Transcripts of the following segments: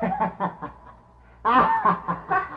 あハハハ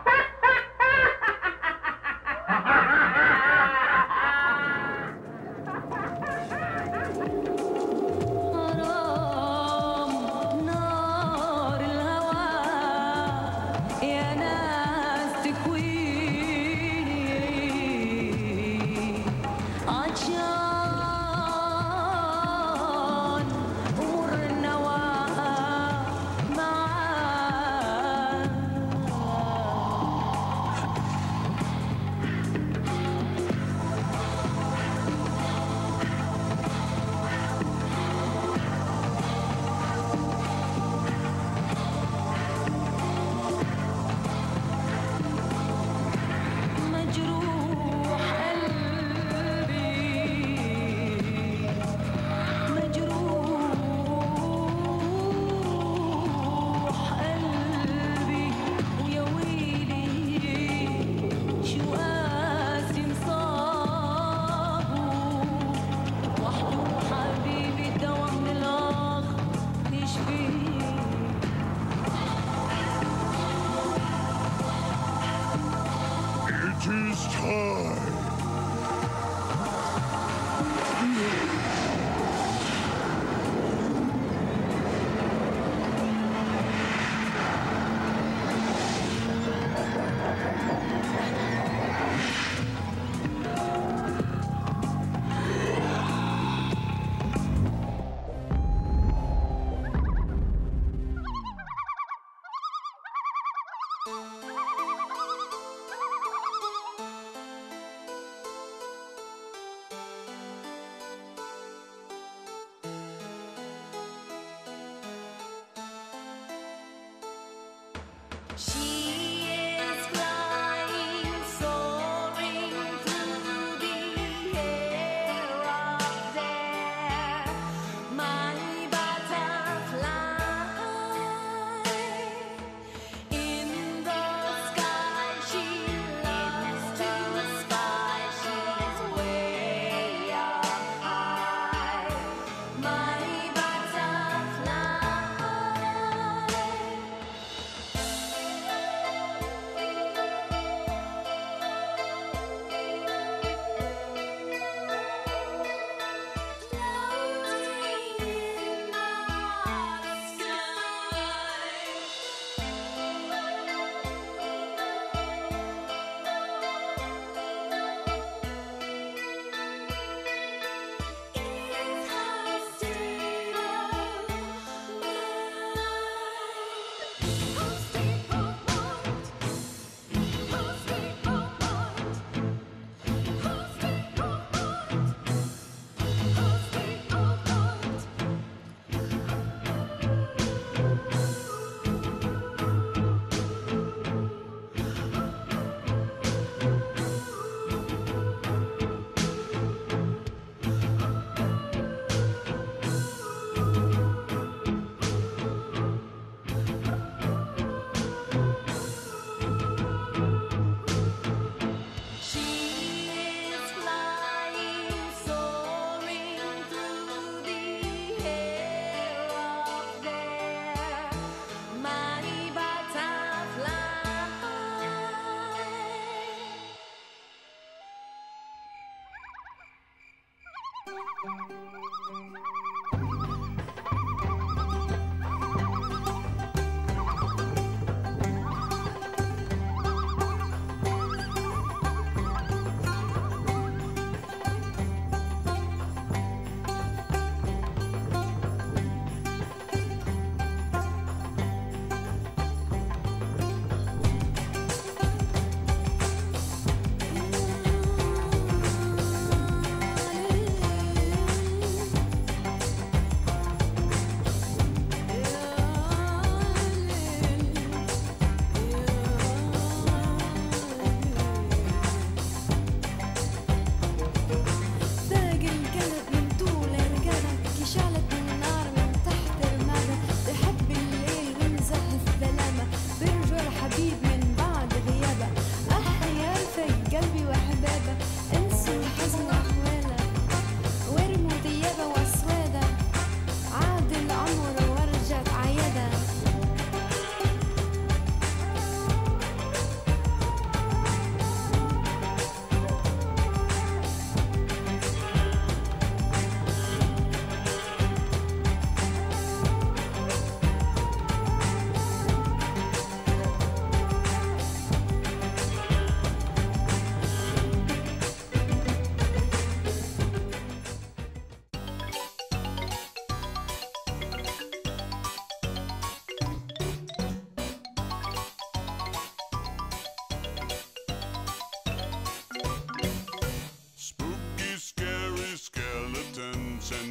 It She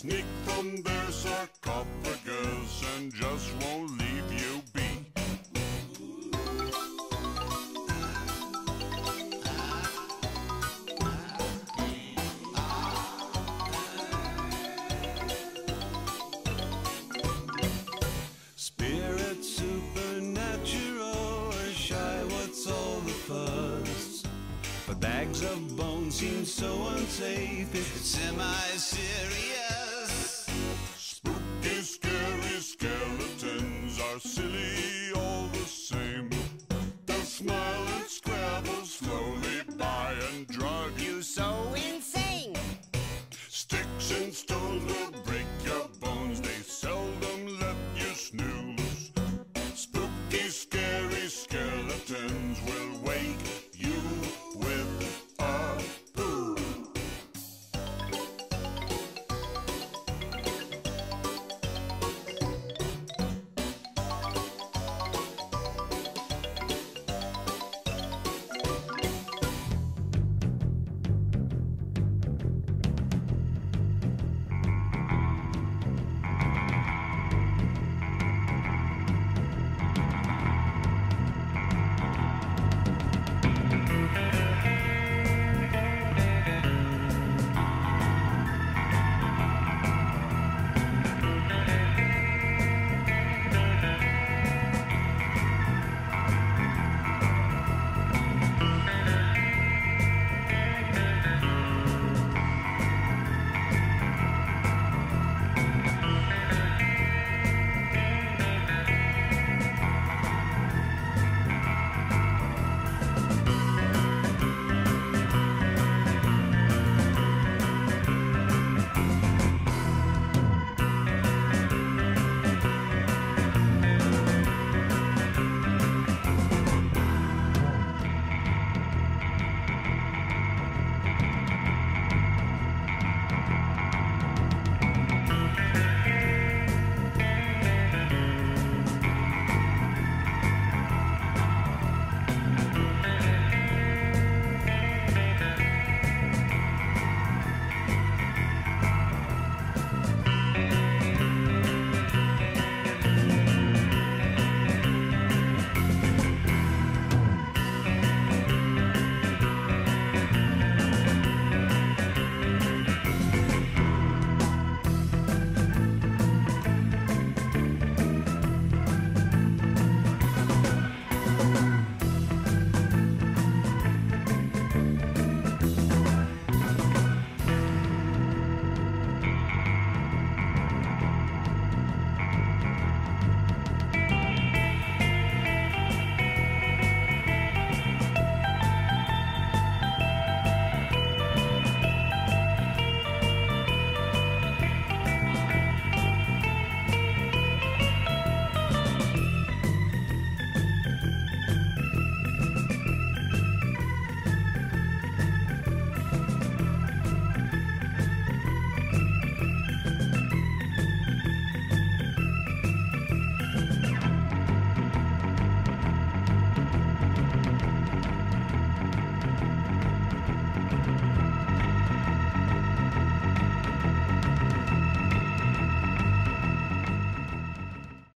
Sneak from their sarcophagus and just won't leave you be. Spirit supernatural, or shy, what's all the fuss? But bags of bones seem so unsafe. It's semi-serious.